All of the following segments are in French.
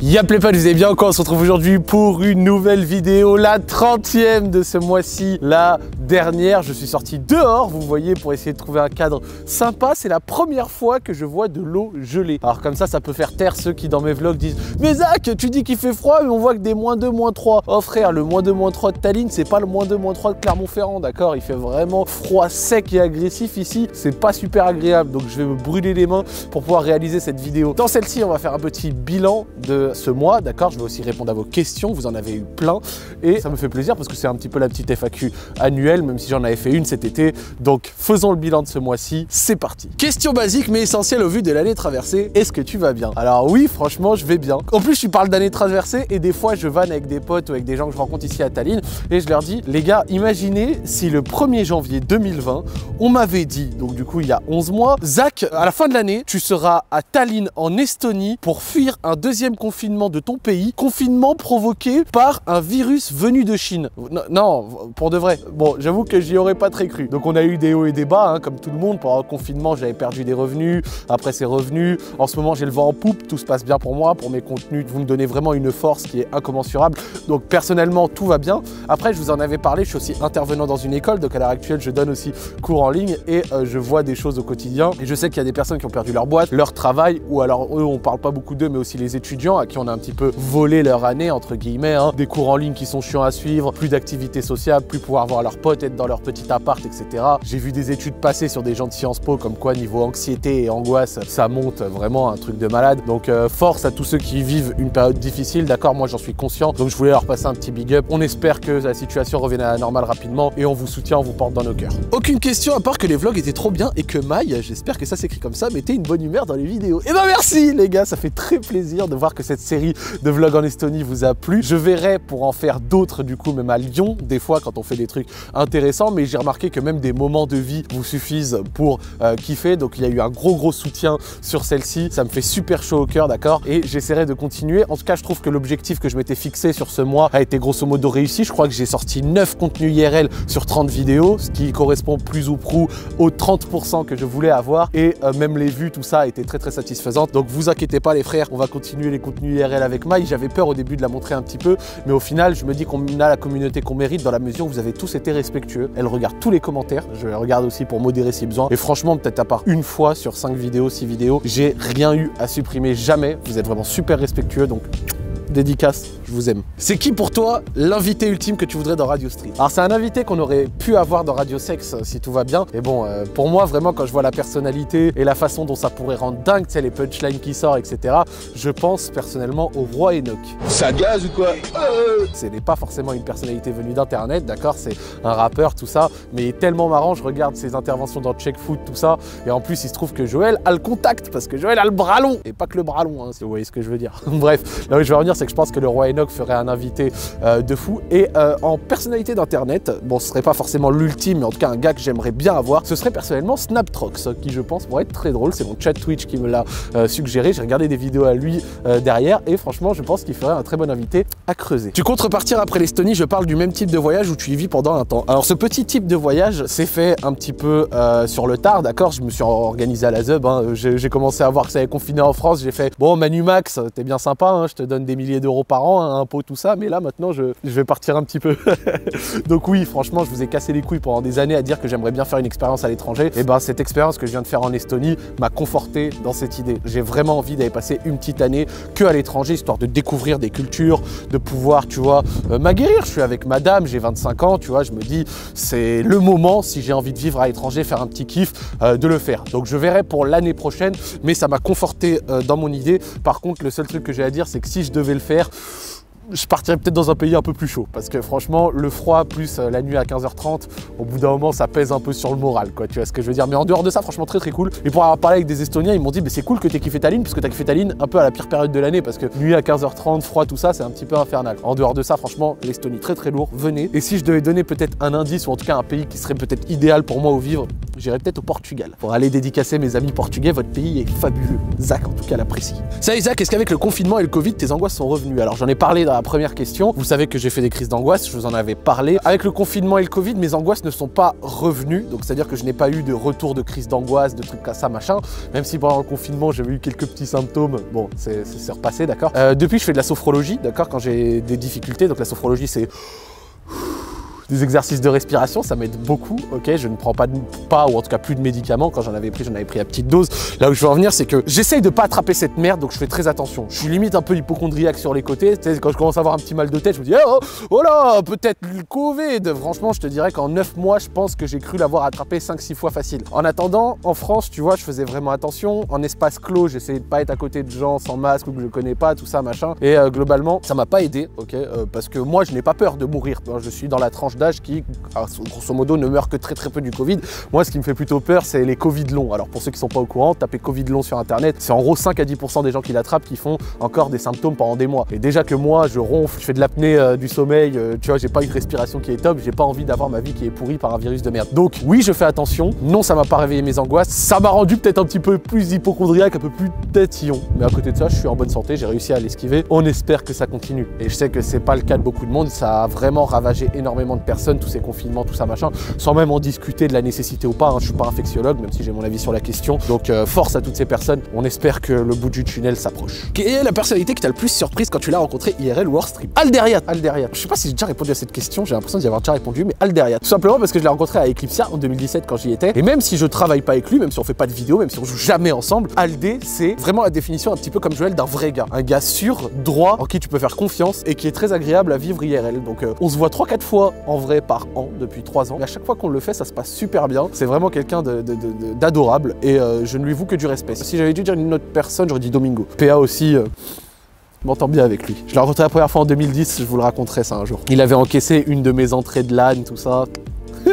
Y'a plaît pas, vous allez bien encore On se retrouve aujourd'hui pour une nouvelle vidéo, la 30e de ce mois-ci, la dernière. Je suis sorti dehors, vous voyez, pour essayer de trouver un cadre sympa. C'est la première fois que je vois de l'eau gelée. Alors comme ça, ça peut faire taire ceux qui dans mes vlogs disent Mais Zach, tu dis qu'il fait froid, mais on voit que des moins 2, moins 3. Oh frère, le moins 2, moins 3 de Tallinn, c'est pas le moins 2, moins 3 de Clermont-Ferrand, d'accord? Il fait vraiment froid, sec et agressif ici. C'est pas super agréable, donc je vais me brûler les mains pour pouvoir réaliser cette vidéo. Dans celle-ci, on va faire un petit bilan de ce mois, d'accord Je vais aussi répondre à vos questions, vous en avez eu plein. Et ça me fait plaisir parce que c'est un petit peu la petite FAQ annuelle, même si j'en avais fait une cet été. Donc faisons le bilan de ce mois-ci, c'est parti. Question basique mais essentielle au vu de l'année traversée, est-ce que tu vas bien? Alors oui, franchement, je vais bien. En plus, je parle d'année traversée et des fois, je vanne avec des potes ou avec des gens que je rencontre ici à Tallinn et je leur dis, les gars, imaginez si le 1er janvier 2020, on m'avait dit, donc du coup, il y a 11 mois, Zach, à la fin de l'année, tu seras à Tallinn en Estonie pour fuir un deuxième confinement confinement de ton pays, confinement provoqué par un virus venu de Chine. Non, pour de vrai. Bon, j'avoue que j'y aurais pas très cru. Donc on a eu des hauts et des bas, hein, comme tout le monde. Pendant le confinement, j'avais perdu des revenus. Après, c'est revenu. En ce moment, j'ai le vent en poupe. Tout se passe bien pour moi, pour mes contenus. Vous me donnez vraiment une force qui est incommensurable. Donc personnellement, tout va bien. Après, je vous en avais parlé. Je suis aussi intervenant dans une école. Donc à l'heure actuelle, je donne aussi cours en ligne et euh, je vois des choses au quotidien. Et je sais qu'il y a des personnes qui ont perdu leur boîte, leur travail, ou alors eux, on parle pas beaucoup d'eux, mais aussi les étudiants qui on a un petit peu volé leur année, entre guillemets. Hein. Des cours en ligne qui sont chiants à suivre, plus d'activités sociales, plus pouvoir voir leurs potes, être dans leur petit appart, etc. J'ai vu des études passer sur des gens de Sciences Po comme quoi niveau anxiété et angoisse, ça monte vraiment un truc de malade. Donc euh, force à tous ceux qui vivent une période difficile, d'accord Moi j'en suis conscient, donc je voulais leur passer un petit big up. On espère que la situation revienne à la normale rapidement et on vous soutient, on vous porte dans nos cœurs. Aucune question à part que les vlogs étaient trop bien et que Maï, j'espère que ça s'écrit comme ça, mettait une bonne humeur dans les vidéos. Et eh ben merci les gars, ça fait très plaisir de voir que cette série de vlogs en Estonie vous a plu. Je verrai pour en faire d'autres du coup, même à Lyon, des fois quand on fait des trucs intéressants, mais j'ai remarqué que même des moments de vie vous suffisent pour euh, kiffer. Donc il y a eu un gros gros soutien sur celle-ci. Ça me fait super chaud au cœur, d'accord? Et j'essaierai de continuer. En tout cas, je trouve que l'objectif que je m'étais fixé sur ce mois a été grosso modo réussi. Je crois que j'ai sorti 9 contenus IRL sur 30 vidéos, ce qui correspond plus ou prou aux 30% que je voulais avoir. Et euh, même les vues, tout ça a été très très satisfaisant. Donc vous inquiétez pas les frères, on va continuer les contenus IRL avec Maï. J'avais peur au début de la montrer un petit peu, mais au final, je me dis qu'on a la communauté qu'on mérite dans la mesure où vous avez tous été respectueux. Elle regarde tous les commentaires, je regarde aussi pour modérer si besoin. Et franchement, peut-être à part une fois sur 5 vidéos, 6 vidéos, j'ai rien eu à supprimer, jamais. Vous êtes vraiment super respectueux, donc dédicace, je vous aime. C'est qui pour toi l'invité ultime que tu voudrais dans Radio Street? Alors c'est un invité qu'on aurait pu avoir dans Radio Sex euh, si tout va bien. Et bon, euh, pour moi vraiment quand je vois la personnalité et la façon dont ça pourrait rendre dingue, tu sais les punchlines qui sortent, etc. Je pense personnellement au roi Enoch. Ça gaz ou quoi? Euh Ce n'est pas forcément une personnalité venue d'internet, d'accord? C'est un rappeur, tout ça, mais il est tellement marrant. Je regarde ses interventions dans Check Foot, tout ça, et en plus il se trouve que Joël a le contact parce que Joël a le bras long et pas que le bras long, hein, si vous voyez ce que je veux dire. Bref, là où je vais revenir, c'est que je pense que le roi Enoch ferait un invité euh, de fou. Et euh, en personnalité d'internet, bon, ce serait pas forcément l'ultime, mais en tout cas un gars que j'aimerais bien avoir, ce serait personnellement Snaptrox, qui je pense pourrait être très drôle. C'est mon chat Twitch qui me l'a euh, suggéré. J'ai regardé des vidéos à lui derrière, et franchement, je pense qu'il ferait un très bon invité à creuser. Tu comptes repartir après l'Estonie? Je parle du même type de voyage où tu y vis pendant un temps. Alors, ce petit type de voyage s'est fait un petit peu sur le tard, d'accord? Je me suis organisé à la ZUB. Hein. J'ai commencé à voir que ça avait confiné en France. J'ai fait bon, Manu Max, t'es bien sympa, hein, je te donne des d'euros par an, un impôt, tout ça, mais là maintenant je, vais partir un petit peu. Donc oui, franchement, je vous ai cassé les couilles pendant des années à dire que j'aimerais bien faire une expérience à l'étranger. Et ben cette expérience que je viens de faire en Estonie m'a conforté dans cette idée. J'ai vraiment envie d'aller passer une petite année que à l'étranger, histoire de découvrir des cultures, de pouvoir, tu vois, euh, m'aguerrir. Je suis avec madame, j'ai 25 ans, tu vois, je me dis, c'est le moment, si j'ai envie de vivre à l'étranger, faire un petit kiff, euh, de le faire. Donc je verrai pour l'année prochaine, mais ça m'a conforté euh, dans mon idée. Par contre, le seul truc que j'ai à dire, c'est que si je devais faire, je partirais peut-être dans un pays un peu plus chaud parce que franchement le froid plus euh, la nuit à 15h30 au bout d'un moment ça pèse un peu sur le moral quoi tu vois ce que je veux dire. Mais en dehors de ça franchement très très cool. Et pour avoir parlé avec des Estoniens ils m'ont dit mais c'est cool que t'aies kiffé Tallinn parce que t'as kiffé Tallinn un peu à la pire période de l'année parce que nuit à 15h30 froid tout ça c'est un petit peu infernal. En dehors de ça franchement l'Estonie très très lourd. Venez. Et si je devais donner peut-être un indice ou en tout cas un pays qui serait peut-être idéal pour moi au vivre j'irai peut-être au Portugal pour aller dédicacer mes amis portugais. Votre pays est fabuleux. Zach, en tout cas, l'apprécie. Ça, Isaac, est-ce qu'avec le confinement et le Covid, tes angoisses sont revenues? Alors, j'en ai parlé dans la première question. Vous savez que j'ai fait des crises d'angoisse, je vous en avais parlé. Avec le confinement et le Covid, mes angoisses ne sont pas revenues. Donc, c'est-à-dire que je n'ai pas eu de retour de crise d'angoisse, de trucs comme ça, machin. Même si pendant le confinement, j'avais eu quelques petits symptômes. Bon, c'est repassé, d'accord? Euh, Depuis, je fais de la sophrologie, d'accord? Quand j'ai des difficultés. Donc, la sophrologie, c'est des exercices de respiration, ça m'aide beaucoup, ok? Je ne prends pas, de, pas, ou en tout cas plus de médicaments. Quand j'en avais pris, j'en avais pris à petite dose. Là où je veux en venir, c'est que j'essaye de pas attraper cette merde, donc je fais très attention. Je suis limite un peu hypochondriaque sur les côtés. Tu sais, quand je commence à avoir un petit mal de tête, je me dis, oh, oh là, peut-être le Covid. Franchement, je te dirais qu'en 9 mois, je pense que j'ai cru l'avoir attrapé 5-6 fois facile. En attendant, en France, tu vois, je faisais vraiment attention. En espace clos, j'essayais de pas être à côté de gens sans masque ou que je connais pas, tout ça, machin. Et euh, globalement, ça m'a pas aidé, ok? Euh, Parce que moi, je n'ai pas peur de mourir. Je suis dans la tranche qui, grosso modo, ne meurt que très très peu du Covid. Moi, ce qui me fait plutôt peur, c'est les Covid longs. Alors, pour ceux qui sont pas au courant, tapez Covid long sur Internet, c'est en gros 5 à 10% des gens qui l'attrapent qui font encore des symptômes pendant des mois. Et déjà que moi, je ronfle, je fais de l'apnée euh, du sommeil, euh, tu vois, j'ai pas une respiration qui est top, j'ai pas envie d'avoir ma vie qui est pourrie par un virus de merde. Donc, oui, je fais attention. Non, ça m'a pas réveillé mes angoisses. Ça m'a rendu peut-être un petit peu plus hypochondriaque, un peu plus tatillon. Mais à côté de ça, je suis en bonne santé, j'ai réussi à l'esquiver. On espère que ça continue. Et je sais que c'est pas le cas de beaucoup de monde. Ça a vraiment ravagé énormément de personnes, tous ces confinements, tout ça, machin sans même en discuter de la nécessité ou pas. Hein. Je suis pas infectiologue, même si j'ai mon avis sur la question. Donc euh, force à toutes ces personnes. On espère que le bout du tunnel s'approche. Quelle est la personnalité qui t'a le plus surprise quand tu l'as rencontré IRL ou Stream? Alderiat. Alderiat. Je sais pas si j'ai déjà répondu à cette question. J'ai l'impression d'y avoir déjà répondu, mais Alderiat. Tout simplement parce que je l'ai rencontré à Eclipsia en 2017 quand j'y étais. Et même si je travaille pas avec lui, même si on fait pas de vidéo, même si on joue jamais ensemble, Aldé, c'est vraiment la définition un petit peu comme Joël d'un vrai gars. Un gars sûr, droit, en qui tu peux faire confiance et qui est très agréable à vivre IRL. Donc euh, on se voit 3-4 fois en vrai par an depuis 3 ans. Et à chaque fois qu'on le fait, ça se passe super bien. C'est vraiment quelqu'un d'adorable et euh, je ne lui voue que du respect. Si j'avais dû dire une autre personne, j'aurais dit Domingo. PA aussi. Euh, m'entends bien avec lui. Je l'ai rencontré la première fois en 2010, je vous le raconterai ça un jour. Il avait encaissé une de mes entrées de LAN, tout ça.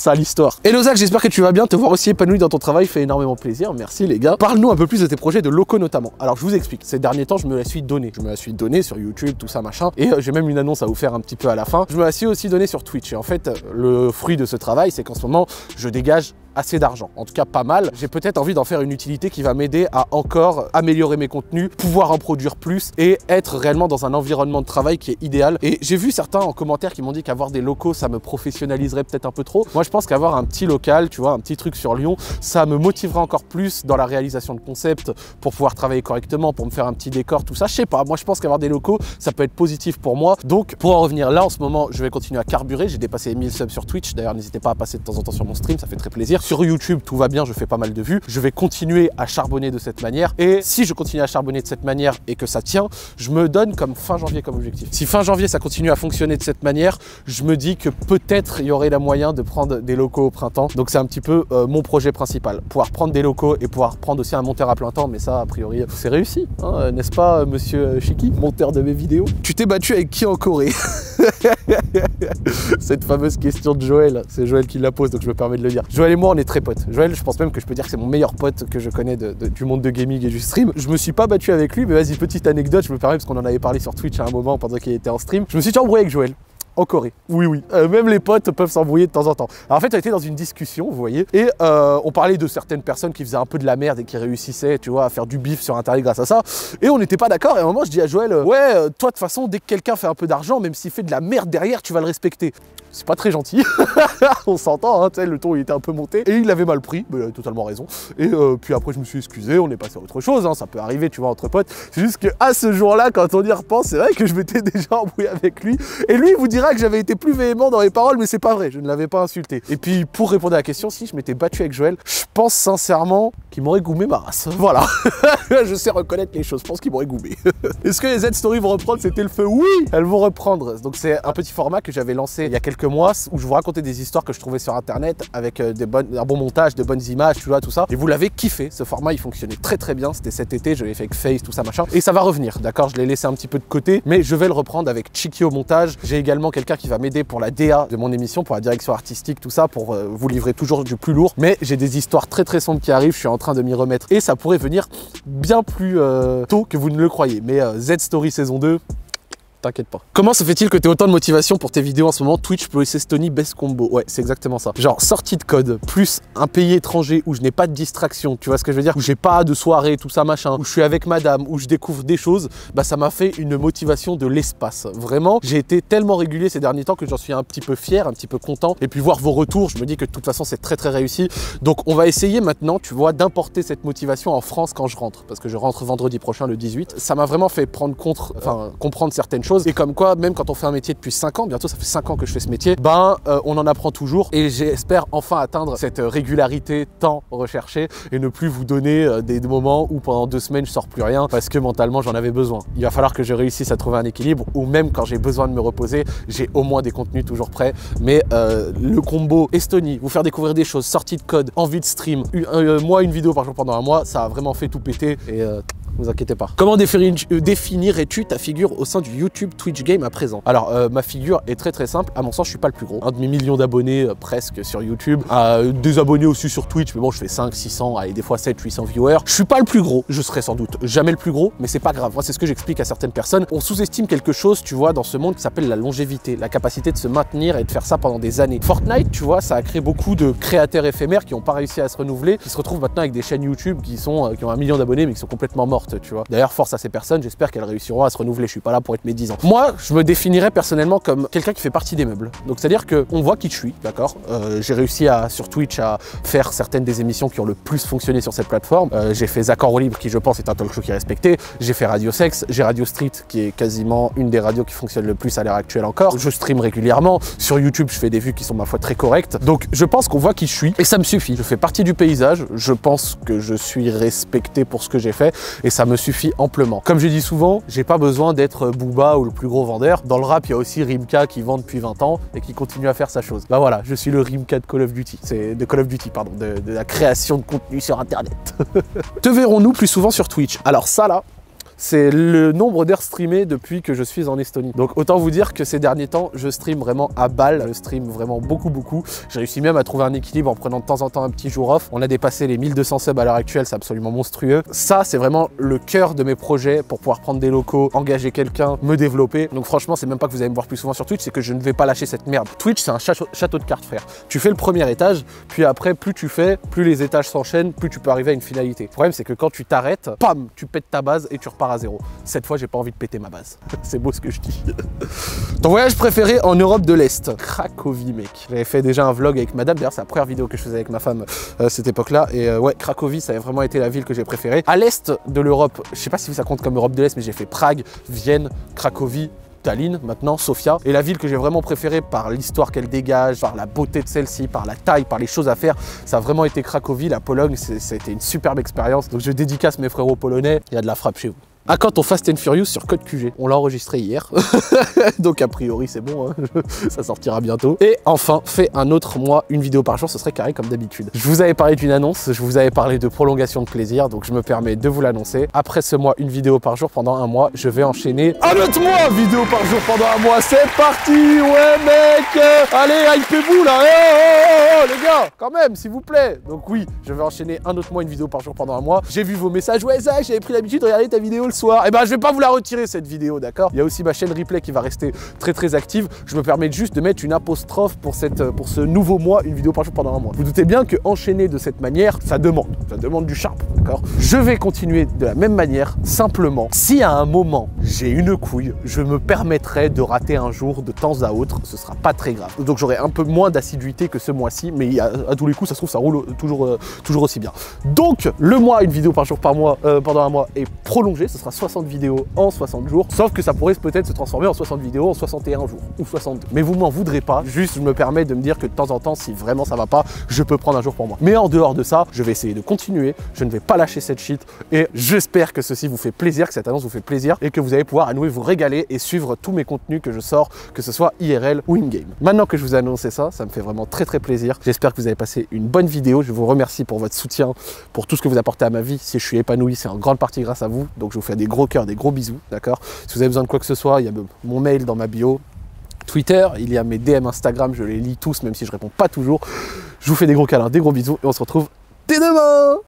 ça l'histoire. Hello Zach, j'espère que tu vas bien. Te voir aussi épanoui dans ton travail fait énormément plaisir. Merci les gars. Parle-nous un peu plus de tes projets de locaux notamment. Alors je vous explique. Ces derniers temps, je me la suis donné. Je me la suis donné sur YouTube, tout ça machin. Et euh, j'ai même une annonce à vous faire un petit peu à la fin. Je me la suis aussi donné sur Twitch. Et en fait, le fruit de ce travail, c'est qu'en ce moment, je dégage assez d'argent, en tout cas pas mal. J'ai peut-être envie d'en faire une utilité qui va m'aider à encore améliorer mes contenus, pouvoir en produire plus et être réellement dans un environnement de travail qui est idéal. Et j'ai vu certains en commentaire qui m'ont dit qu'avoir des locaux, ça me professionnaliserait peut-être un peu trop. Moi, je pense qu'avoir un petit local, tu vois, un petit truc sur Lyon, ça me motiverait encore plus dans la réalisation de concepts pour pouvoir travailler correctement, pour me faire un petit décor, tout ça. Je sais pas, moi je pense qu'avoir des locaux, ça peut être positif pour moi. Donc, pour en revenir là, en ce moment, je vais continuer à carburer. J'ai dépassé les 1000 subs sur Twitch. D'ailleurs, n'hésitez pas à passer de temps en temps sur mon stream, ça fait très plaisir. Sur YouTube, tout va bien, je fais pas mal de vues. Je vais continuer à charbonner de cette manière. Et si je continue à charbonner de cette manière et que ça tient, je me donne comme fin janvier comme objectif. Si fin janvier, ça continue à fonctionner de cette manière, je me dis que peut-être il y aurait la moyen de prendre des locaux au printemps. Donc c'est un petit peu euh, mon projet principal. Pouvoir prendre des locaux et pouvoir prendre aussi un monteur à plein temps. Mais ça, a priori, c'est réussi, hein, n'est-ce pas, monsieur Chiki, monteur de mes vidéos? Tu t'es battu avec qui en Corée? Cette fameuse question de Joël, c'est Joël qui la pose, donc je me permets de le dire. Joël et moi, on est très potes. Joël, je pense même que je peux dire que c'est mon meilleur pote que je connais du monde de gaming et du stream. Je me suis pas battu avec lui, mais vas-y, petite anecdote, je me permets parce qu'on en avait parlé sur Twitch à un moment pendant qu'il était en stream. Je me suis embrouillé avec Joël en Corée. Oui, oui. Euh, même les potes peuvent s'embrouiller de temps en temps. En fait, on était dans une discussion, vous voyez, et euh, on parlait de certaines personnes qui faisaient un peu de la merde et qui réussissaient, tu vois, à faire du bif sur Internet grâce à ça. Et on n'était pas d'accord. Et à un moment, je dis à Joël, euh, ouais, toi, de toute façon, dès que quelqu'un fait un peu d'argent, même s'il fait de la merde derrière, tu vas le respecter c'est pas très gentil. on s'entend, hein, le ton il était un peu monté. Et il avait mal pris, mais il avait totalement raison. Et puis après, je me suis excusé, on est passé à autre chose, hein, ça peut arriver, tu vois, entre potes. C'est juste qu'à ce jour-là, quand on y repense, c'est vrai que je m'étais déjà embrouillé avec lui. Et lui, il vous dira que j'avais été plus véhément dans les paroles, mais c'est pas vrai, je ne l'avais pas insulté. Et puis, pour répondre à la question, si je m'étais battu avec Joël, je pense sincèrement qu'il m'aurait goumé ma race. Voilà. je sais reconnaître les choses, je pense qu'il m'aurait goumé. Est-ce que les Z-Stories vont reprendre? C'était le feu Oui Elles vont reprendre. Donc, c'est un petit format que j'avais lancé il y a quelques mois où je vous racontais des histoires que je trouvais sur internet avec euh, un bon montage, de bonnes images, tu vois, tout ça. Et vous l'avez kiffé. Ce format, il fonctionnait très très bien. C'était cet été, je l'ai fait avec Face, tout ça, machin. Et ça va revenir, d'accord? Je l'ai laissé un petit peu de côté, mais je vais le reprendre avec Chiki au montage. J'ai également quelqu'un qui va m'aider pour la DA de mon émission, pour la direction artistique, tout ça, pour euh, vous livrer toujours du plus lourd. Mais j'ai des histoires très très sombres qui arrivent. Je suis en train de m'y remettre et ça pourrait venir bien plus euh, tôt que vous ne le croyez. Mais Z Story saison 2, T'inquiète pas. Comment se fait-il que tu aies autant de motivation pour tes vidéos en ce moment? Twitch plus Estonie best combo. Ouais, c'est exactement ça. Genre sortie de code plus un pays étranger où je n'ai pas de distraction, tu vois ce que je veux dire? Où j'ai pas de soirée, tout ça machin, où je suis avec madame, où je découvre des choses, bah ça m'a fait une motivation de l'espace. Vraiment, j'ai été tellement régulier ces derniers temps que j'en suis un petit peu fier, un petit peu content. Et puis voir vos retours, je me dis que de toute façon c'est très très réussi. Donc on va essayer maintenant, tu vois, d'importer cette motivation en France quand je rentre. Parce que je rentre vendredi prochain le 18. Ça m'a vraiment fait prendre contre, enfin comprendre certaines choses. Et comme quoi, même quand on fait un métier depuis 5 ans, bientôt ça fait 5 ans que je fais ce métier, ben euh, on en apprend toujours et j'espère enfin atteindre cette régularité tant recherchée et ne plus vous donner euh, des moments où pendant deux semaines je sors plus rien parce que mentalement j'en avais besoin. Il va falloir que je réussisse à trouver un équilibre ou même quand j'ai besoin de me reposer, j'ai au moins des contenus toujours prêts. Mais euh, le combo Estonie, vous faire découvrir des choses, sortie de code, envie de stream, moi une vidéo par jour pendant un mois, ça a vraiment fait tout péter et vous inquiétez pas. Comment euh, définirais-tu ta figure au sein du YouTube Twitch Game à présent? Alors, euh, ma figure est très très simple. À mon sens, je suis pas le plus gros. Un demi-million d'abonnés euh, presque sur YouTube. des abonnés aussi sur Twitch, mais bon, je fais 5, 600, et des fois 7, 800 viewers. Je suis pas le plus gros. Je serai sans doute jamais le plus gros, mais c'est pas grave. Moi, c'est ce que j'explique à certaines personnes. On sous-estime quelque chose, tu vois, dans ce monde qui s'appelle la longévité, la capacité de se maintenir et de faire ça pendant des années. Fortnite, tu vois, ça a créé beaucoup de créateurs éphémères qui n'ont pas réussi à se renouveler, qui se retrouvent maintenant avec des chaînes YouTube qui sont qui ont un million d'abonnés mais qui sont complètement D'ailleurs, force à ces personnes, j'espère qu'elles réussiront à se renouveler. Je suis pas là pour être médisant. Moi, je me définirais personnellement comme quelqu'un qui fait partie des meubles. Donc c'est-à-dire qu'on voit qui je suis, d'accord? Euh, J'ai réussi à, sur Twitch à faire certaines des émissions qui ont le plus fonctionné sur cette plateforme. Euh, j'ai fait Zaccord au libre, qui je pense est un talk show qui est respecté. J'ai fait Radio Sex, j'ai Radio Street, qui est quasiment une des radios qui fonctionne le plus à l'heure actuelle encore. Je stream régulièrement. Sur YouTube, je fais des vues qui sont ma foi très correctes. Donc je pense qu'on voit qui je suis et ça me suffit. Je fais partie du paysage. Je pense que je suis respecté pour ce que j'ai fait ça me suffit amplement. Comme je dis souvent, j'ai pas besoin d'être Booba ou le plus gros vendeur. Dans le rap, il y a aussi Rimka qui vend depuis 20 ans et qui continue à faire sa chose. Bah voilà, je suis le Rimka de Call of Duty. C'est de Call of Duty, pardon, de la création de contenu sur Internet. Te verrons-nous plus souvent sur Twitch Alors ça là, c'est le nombre d'heures streamées depuis que je suis en Estonie. Donc autant vous dire que ces derniers temps, je stream vraiment à balle, je stream vraiment beaucoup beaucoup. J'ai réussi même à trouver un équilibre en prenant de temps en temps un petit jour off. On a dépassé les 1200 subs à l'heure actuelle, c'est absolument monstrueux. Ça, c'est vraiment le cœur de mes projets pour pouvoir prendre des locaux, engager quelqu'un, me développer. Donc franchement, c'est même pas que vous allez me voir plus souvent sur Twitch, c'est que je ne vais pas lâcher cette merde. Twitch, c'est un château de cartes, frère. Tu fais le premier étage, puis après, plus tu fais, plus les étages s'enchaînent, plus tu peux arriver à une finalité. Le problème, c'est que quand tu t'arrêtes, pam, tu pètes ta base et tu repars à zéro. Cette fois, j'ai pas envie de péter ma base. c'est beau ce que je dis. Ton voyage préféré en Europe de l'Est? Cracovie, mec. J'avais fait déjà un vlog avec madame. D'ailleurs, c'est la première vidéo que je faisais avec ma femme à euh, cette époque-là. Et euh, ouais, Cracovie, ça avait vraiment été la ville que j'ai préférée. À l'Est de l'Europe, je sais pas si ça compte comme Europe de l'Est, mais j'ai fait Prague, Vienne, Cracovie, Tallinn maintenant, Sofia. Et la ville que j'ai vraiment préférée par l'histoire qu'elle dégage, par la beauté de celle-ci, par la taille, par les choses à faire, ça a vraiment été Cracovie. La Pologne, ça a été une superbe expérience. Donc je dédicace mes frérots polonais. Il y a de la frappe chez vous. À quand ton Fast and Furious sur Code QG On l'a enregistré hier, donc a priori c'est bon, hein. ça sortira bientôt. Et enfin, fais un autre mois, une vidéo par jour, ce serait carré comme d'habitude. Je vous avais parlé d'une annonce, je vous avais parlé de prolongation de plaisir, donc je me permets de vous l'annoncer. Après ce mois, une vidéo par jour pendant un mois, je vais enchaîner un autre mois, vidéo par jour pendant un mois. C'est parti, ouais mec Allez, hypez-vous là oh, oh, oh, les gars, quand même, s'il vous plaît Donc oui, je vais enchaîner un autre mois, une vidéo par jour pendant un mois. J'ai vu vos messages, ouais Zach, j'avais pris l'habitude de regarder ta vidéo le et eh ben je vais pas vous la retirer cette vidéo, d'accord? Il y a aussi ma chaîne replay qui va rester très très active. Je me permets juste de mettre une apostrophe pour, cette, pour ce nouveau mois, une vidéo par jour pendant un mois. Vous doutez bien que enchaîner de cette manière, ça demande, ça demande du charme, d'accord? Je vais continuer de la même manière, simplement. Si à un moment j'ai une couille, je me permettrai de rater un jour de temps à autre, ce sera pas très grave. Donc j'aurai un peu moins d'assiduité que ce mois-ci, mais à, tous les coups, ça se trouve, ça roule toujours, euh, toujours aussi bien. Donc le mois, une vidéo par jour par mois, euh, pendant un mois est prolongé, ce sera 60 vidéos en 60 jours, sauf que ça pourrait peut-être se transformer en 60 vidéos en 61 jours ou 62. Mais vous m'en voudrez pas, juste je me permets de me dire que de temps en temps, si vraiment ça va pas, je peux prendre un jour pour moi. Mais en dehors de ça, je vais essayer de continuer, je ne vais pas lâcher cette shit et j'espère que ceci vous fait plaisir, que cette annonce vous fait plaisir et que vous allez pouvoir à nouveau vous régaler et suivre tous mes contenus que je sors, que ce soit IRL ou in-game. Que je vous ai annoncé ça, ça me fait vraiment très très plaisir. J'espère que vous avez passé une bonne vidéo. Je vous remercie pour votre soutien, pour tout ce que vous apportez à ma vie. Si je suis épanoui, c'est en grande partie grâce à vous. Donc je vous fais des gros cœurs, des gros bisous, d'accord? Si vous avez besoin de quoi que ce soit, il y a mon mail dans ma bio. Twitter, il y a mes DM Instagram, je les lis tous, même si je réponds pas toujours. Je vous fais des gros câlins, des gros bisous, et on se retrouve dès demain